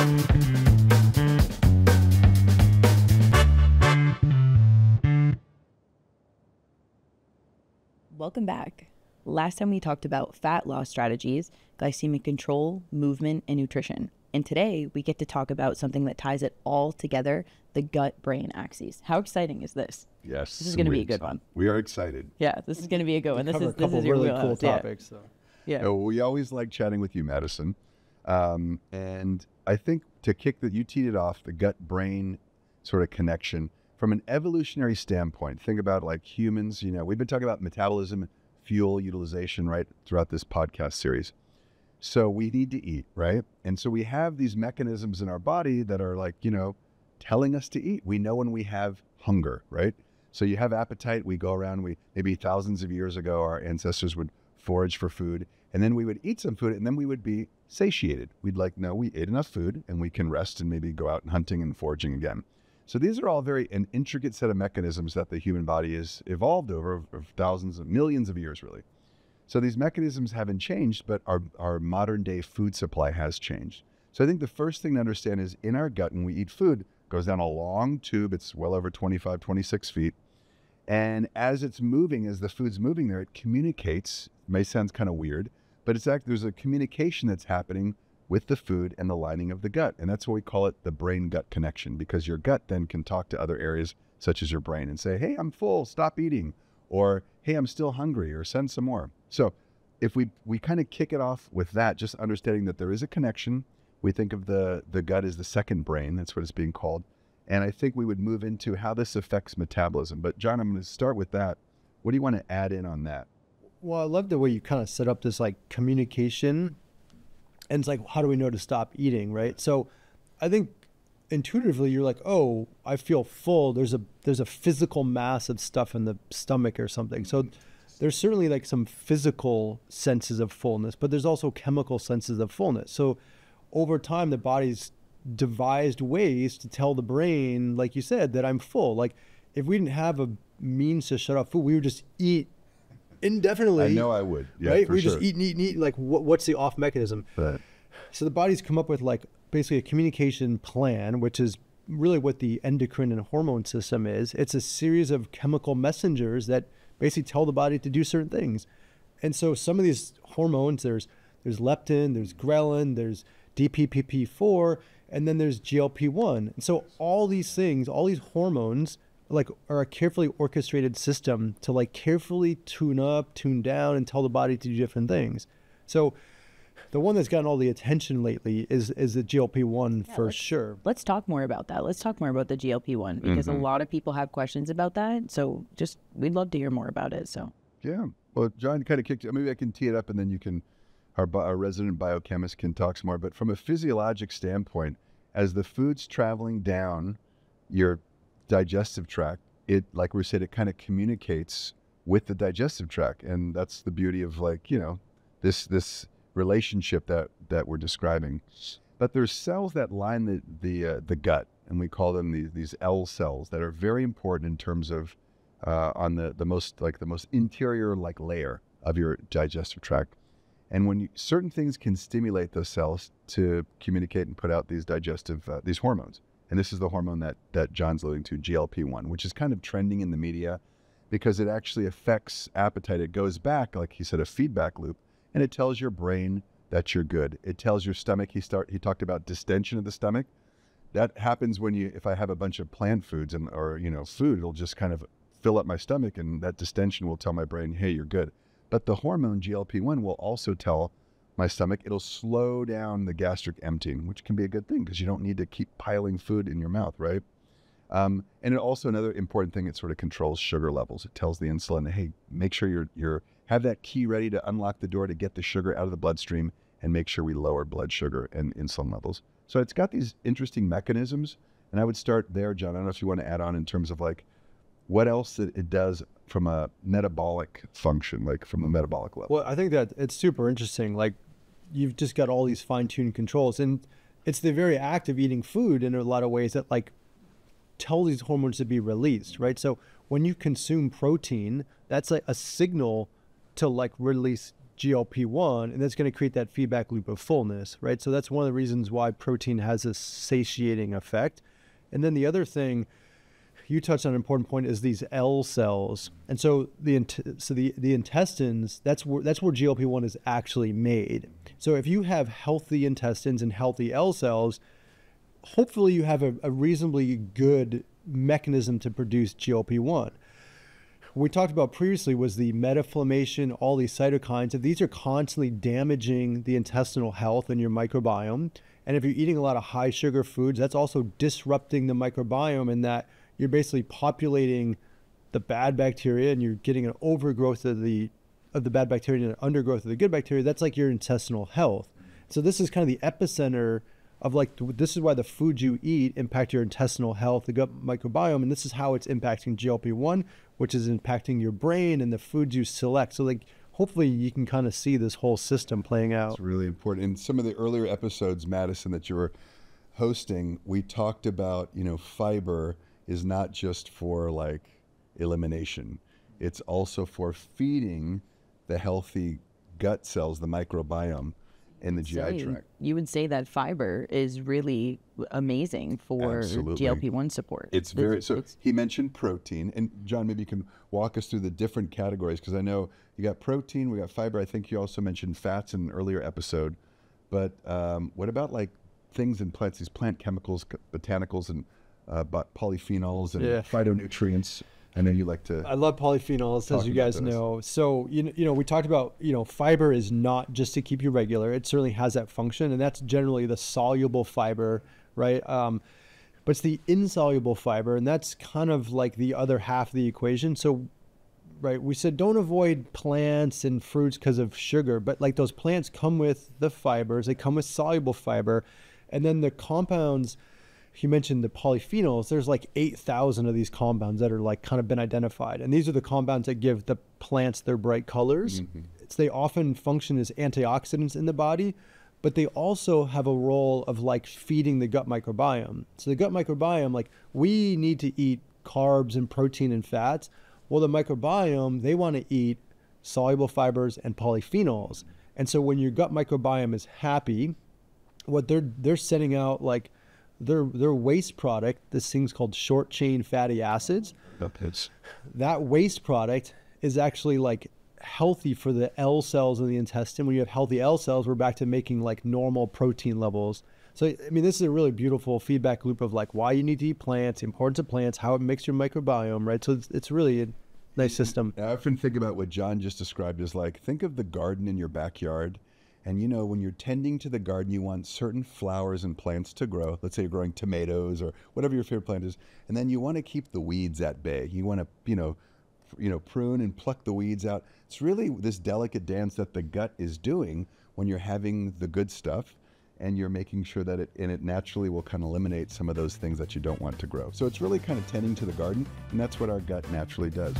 Welcome back. Last time we talked about fat loss strategies, glycemic control, movement, and nutrition. And today we get to talk about something that ties it all together the gut brain axis. How exciting is this? Yes. This is going to be a good one. We are excited. Yeah, this is going to be a good one. This Cover is a this couple is your really cool wheelhouse. Yeah. topics. So. Yeah. Uh, we always like chatting with you, Madison. Um, and I think to kick that, you teed it off, the gut brain sort of connection from an evolutionary standpoint. Think about like humans, you know, we've been talking about metabolism, fuel utilization, right, throughout this podcast series. So we need to eat, right? And so we have these mechanisms in our body that are like, you know, telling us to eat. We know when we have hunger, right? So you have appetite. We go around, we maybe thousands of years ago, our ancestors would forage for food and then we would eat some food and then we would be satiated. We'd like, no, we ate enough food and we can rest and maybe go out hunting and foraging again. So these are all very an intricate set of mechanisms that the human body has evolved over thousands of millions of years, really. So these mechanisms haven't changed, but our, our modern day food supply has changed. So I think the first thing to understand is in our gut, when we eat food, goes down a long tube. It's well over 25, 26 feet. And as it's moving, as the food's moving there, it communicates. may sound kind of weird, but it's act, there's a communication that's happening with the food and the lining of the gut. And that's why we call it the brain gut connection, because your gut then can talk to other areas such as your brain and say, hey, I'm full, stop eating. Or, hey, I'm still hungry, or send some more. So if we, we kind of kick it off with that, just understanding that there is a connection. We think of the, the gut as the second brain, that's what it's being called. And I think we would move into how this affects metabolism. But John, I'm going to start with that. What do you want to add in on that? Well, I love the way you kind of set up this like communication, and it's like, how do we know to stop eating, right? So, I think intuitively you're like, oh, I feel full. There's a there's a physical mass of stuff in the stomach or something. So, there's certainly like some physical senses of fullness, but there's also chemical senses of fullness. So, over time, the body's devised ways to tell the brain, like you said, that I'm full. Like, if we didn't have a means to shut off food, we would just eat indefinitely. I know I would. Yeah, right? we sure. just eat and eat and eat. Like, what, what's the off mechanism? But So the body's come up with like basically a communication plan, which is really what the endocrine and hormone system is. It's a series of chemical messengers that basically tell the body to do certain things. And so some of these hormones, there's there's leptin, there's ghrelin, there's DPP4, and then there's GLP-1. And so all these things, all these hormones like are a carefully orchestrated system to like carefully tune up, tune down and tell the body to do different things. So the one that's gotten all the attention lately is is the GLP-1 for let's- sure. Let's talk more about that. Let's talk more about the GLP one because a mm-hmm. lot of people have questions about that. So just we'd love to hear more about it. So yeah, well, John kind of kicked it. Maybe I can tee it up and then you can, our, our resident biochemist can talk some more. But from a physiologic standpoint, as the food's traveling down your digestive tract, it, like we said, it kind of communicates with the digestive tract. And that's the beauty of like, you know, this, this relationship that, that we're describing. But there's cells that line the, the, uh, the gut, and we call them these, these L cells that are very important in terms of uh, on the, the most like the most interior like layer of your digestive tract. And when you, certain things can stimulate those cells to communicate and put out these digestive uh, these hormones, and this is the hormone that that John's alluding to, GLP-1, which is kind of trending in the media because it actually affects appetite. It goes back, like he said, a feedback loop, and it tells your brain that you're good. It tells your stomach. He start he talked about distension of the stomach. That happens when you if I have a bunch of plant foods and or you know food, it'll just kind of fill up my stomach, and that distension will tell my brain, hey, you're good. But the hormone GLP-1 will also tell my stomach it'll slow down the gastric emptying, which can be a good thing because you don't need to keep piling food in your mouth, right? Um, and it also another important thing, it sort of controls sugar levels. It tells the insulin, hey, make sure you're you're have that key ready to unlock the door to get the sugar out of the bloodstream and make sure we lower blood sugar and insulin levels. So it's got these interesting mechanisms. And I would start there, John. I don't know if you want to add on in terms of like what else it, it does from a metabolic function, like from the metabolic level. Well, I think that it's super interesting. Like you've just got all these fine-tuned controls and it's the very act of eating food in a lot of ways that like tell these hormones to be released, right? So when you consume protein, that's like a signal to like release GLP 1, and that's going to create that feedback loop of fullness, right? So that's one of the reasons why protein has a satiating effect. And then the other thing, you touched on an important point is these L cells, and so the so the the intestines that's where that's where GLP one is actually made. So if you have healthy intestines and healthy L cells, hopefully you have a, a reasonably good mechanism to produce GLP one What we talked about previously was the metaflammation, all these cytokines. If these are constantly damaging the intestinal health and your microbiome, and if you're eating a lot of high sugar foods, that's also disrupting the microbiome in that you're basically populating the bad bacteria and you're getting an overgrowth of the of the bad bacteria and an undergrowth of the good bacteria. That's like your intestinal health. So this is kind of the epicenter of like this is why the foods you eat impact your intestinal health, the gut microbiome, and this is how it's impacting GLP one, which is impacting your brain and the foods you select. So like hopefully you can kind of see this whole system playing out. It's really important. In some of the earlier episodes, Madison, that you were hosting, we talked about you know fiber is not just for like elimination; it's also for feeding the healthy gut cells, the microbiome in the GI say, tract. You would say that fiber is really amazing for GLP one support. It's very it's, so. It's, he mentioned protein, and John, maybe you can walk us through the different categories because I know you got protein, we got fiber. I think you also mentioned fats in an earlier episode. But um, what about like things in plants, these plant chemicals, botanicals, and uh, polyphenols and yeah. phytonutrients? I know you like to. I love polyphenols, as you guys know. So you you know we talked about you know fiber is not just to keep you regular. It certainly has that function, and that's generally the soluble fiber, right? Um, but it's the insoluble fiber, and that's kind of like the other half of the equation. So, right, we said don't avoid plants and fruits because of sugar, but like those plants come with the fibers, they come with soluble fiber, and then the compounds you mentioned the polyphenols there's like 8000 of these compounds that are like kind of been identified. And these are the compounds that give the plants their bright colors. Mm-hmm. it's, they often function as antioxidants in the body but they also have a role of like feeding the gut microbiome. So the gut microbiome like we need to eat carbs and protein and fats. Well the microbiome they want to eat soluble fibers and polyphenols. And so when your gut microbiome is happy what they're they're sending out like their their waste product, this thing's called short chain fatty acids. That waste product is actually like healthy for the L cells in the intestine. When you have healthy L cells, we're back to making like normal protein levels. So I mean, this is a really beautiful feedback loop of like why you need to eat plants, importance of plants, how it makes your microbiome, right? So it's, it's really a nice system. I often think about what John just described as like think of the garden in your backyard and you know, when you're tending to the garden, you want certain flowers and plants to grow. Let's say you're growing tomatoes or whatever your favorite plant is, and then you want to keep the weeds at bay. You want to, you know, you know, prune and pluck the weeds out. It's really this delicate dance that the gut is doing when you're having the good stuff and you're making sure that it and it naturally will kind of eliminate some of those things that you don't want to grow. So it's really kind of tending to the garden, and that's what our gut naturally does.